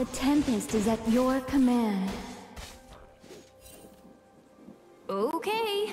The Tempest is at your command. Okay.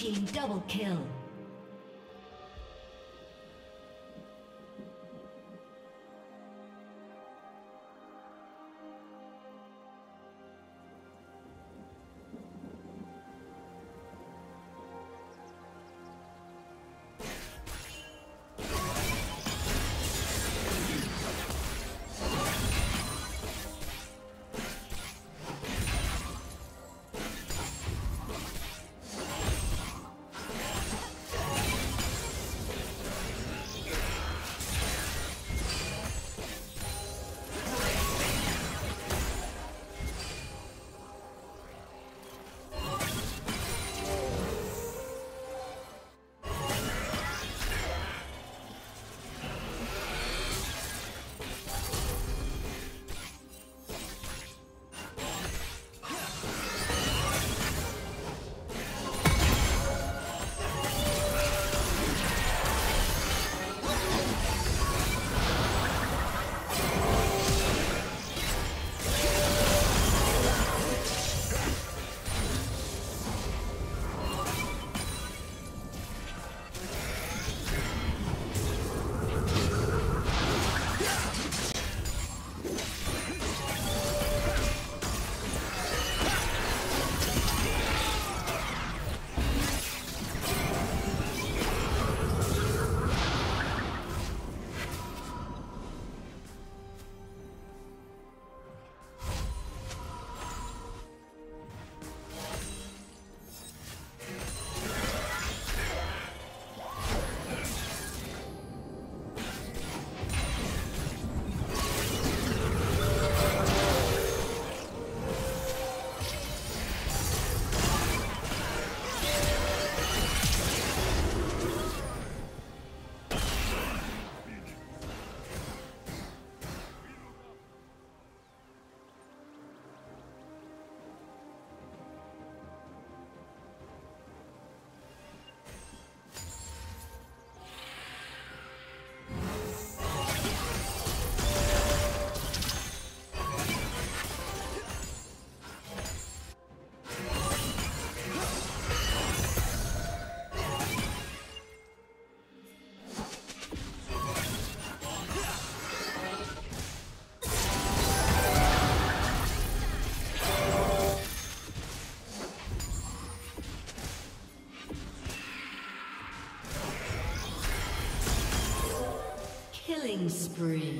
Team double kill. Spree.